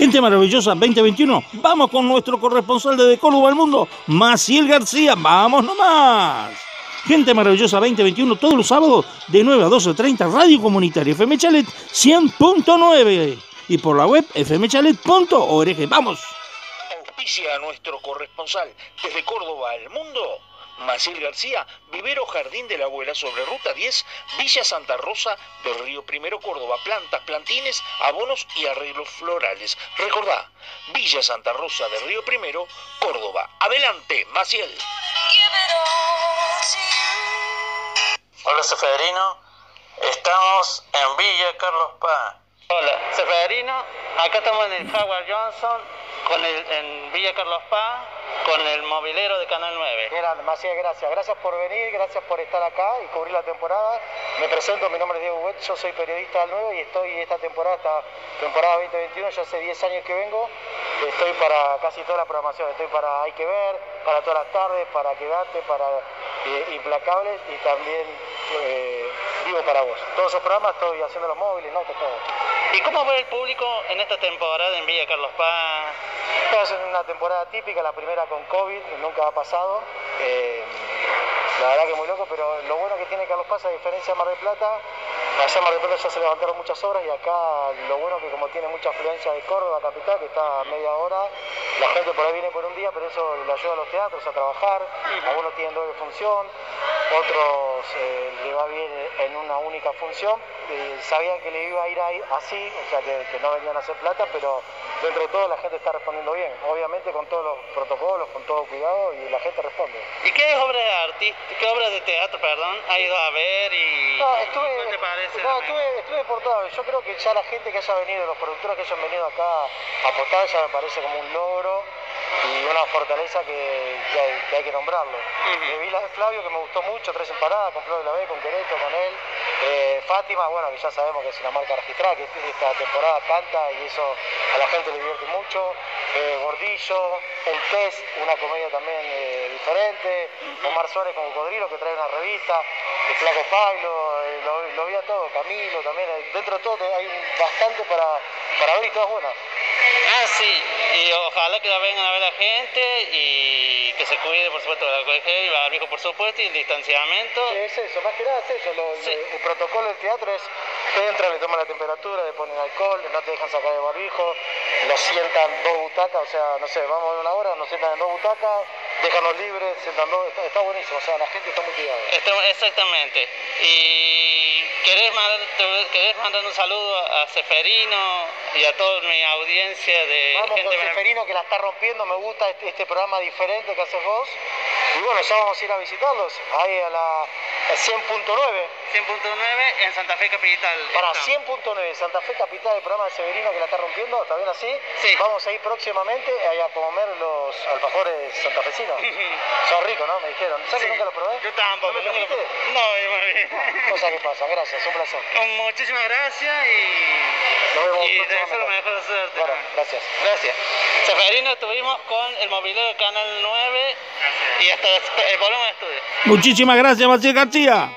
Gente maravillosa 2021, vamos con nuestro corresponsal de Córdoba al mundo, Maciel García, vamos nomás. Gente maravillosa 2021, todos los sábados de 9 a 12.30, Radio Comunitaria FM Chalet 100.9 y por la web fmchalet.org. ¡Vamos! Auspicia a nuestro corresponsal desde Córdoba al mundo, Maciel García, Vivero Jardín de la Abuela sobre Ruta 10, Villa Santa Rosa del Río Primero, Córdoba. Plantas, plantines, abonos y arreglos florales. Recordá, Villa Santa Rosa del Río Primero, Córdoba. Adelante, Maciel. Hola, Seferino. Estamos en Villa Carlos Paz. Hola, Seferino. Acá estamos en el Howard Johnson, con el, en Villa Carlos Paz, con el mobilero de Canal 9. Grande, Macías, gracias. Gracias por venir, gracias por estar acá y cubrir la temporada. Me presento, mi nombre es Diego Huet, yo soy periodista del 9 y estoy esta temporada, esta temporada 2021, yo hace 10 años que vengo, estoy para casi toda la programación, estoy para Hay que ver, para todas las tardes, para Quedarte, para eh, Implacables y también eh, Vivo para vos. Todos esos programas estoy haciendo los móviles, notas, todo. ¿Y cómo ve el público en esta temporada en Villa Carlos Paz? Es una temporada típica, la primera con COVID, nunca ha pasado. Eh, la verdad que muy loco, pero lo bueno que tiene Carlos Paz, a diferencia de Mar del Plata, allá en Mar del Plata ya se levantaron muchas obras y acá lo bueno que como tiene mucha afluencia de Córdoba, capital, que está a media hora, la gente por ahí viene por un día, pero eso le ayuda a los teatros a trabajar, algunos tienen doble función, otros eh, le va bien en una única función, eh, sabían que le iba a ir ahí así, o sea que, que no venían a hacer plata, pero dentro de todo la gente está respondiendo bien, obviamente con todos los protocolos, con todo cuidado y la gente responde. ¿Y qué obras de artista, qué obras de teatro, perdón, ha ido a ver y No, estuve, qué te parece? no, estuve, estuve por todo. Yo creo que ya la gente que haya venido, los productores que hayan venido acá a apostar, ya me parece como un logro y una fortaleza que, que hay, que hay que nombrarlo. Eh, vi la de Flavio, que me gustó mucho, tres en parada, con Flavio Lavé, con Quereto, con él. Fátima, bueno, que ya sabemos que es una marca registrada, que esta temporada canta y eso a la gente le divierte mucho. Eh, Gordillo, El Test, una comedia también eh, diferente. Omar Suárez con Cocodrilo, que trae una revista. El Flaco Pailo, eh, lo, lo vi a todo. Camilo también. Dentro de todo hay bastante para, para ver y todas buenas. Ah, sí, y ojalá que la vengan a ver la gente y que se cuide, por supuesto, de la colegio y barbijo, por supuesto, y el distanciamiento. Es eso, más que nada es eso. lo- Sí. el protocolo del teatro es que entran, le toman la temperatura, le ponen alcohol, no te dejan sacar el barbijo, nos sientan dos butacas, o sea, no sé, vamos a ver una hora, nos sientan en dos butacas, déjanos libres, sientan dos, está, está buenísimo, o sea, la gente está muy cuidada. Exactamente. Y querés mandar, querés mandar un saludo a Seferino y a toda mi audiencia de Vamos gente con Seferino que la está rompiendo, me gusta este, este programa diferente que haces vos. Y bueno, ya vamos a ir a visitarlos, ahí a la a 100.9. 100.9 en Santa Fe Capital. Para Estamos. 100.9, Santa Fe Capital, el programa de Severino que la está rompiendo, ¿está bien así? Sí. Vamos a ir próximamente a comer los alfajores santafesinos. Son ricos, ¿no? Me dijeron. ¿Sabes Sí. que nunca los probé? Yo tampoco. ¿No me lo- trajiste? No, muy bien. Cosa que pasa, gracias, un placer. Muchísimas gracias y, Nos vemos y te próximamente. mejor suerte. Bueno, gracias. Gracias. Seferino, estuvimos con el mobiliario de Canal 9 y hasta el volumen de estudio. Muchísimas gracias, Maciel García.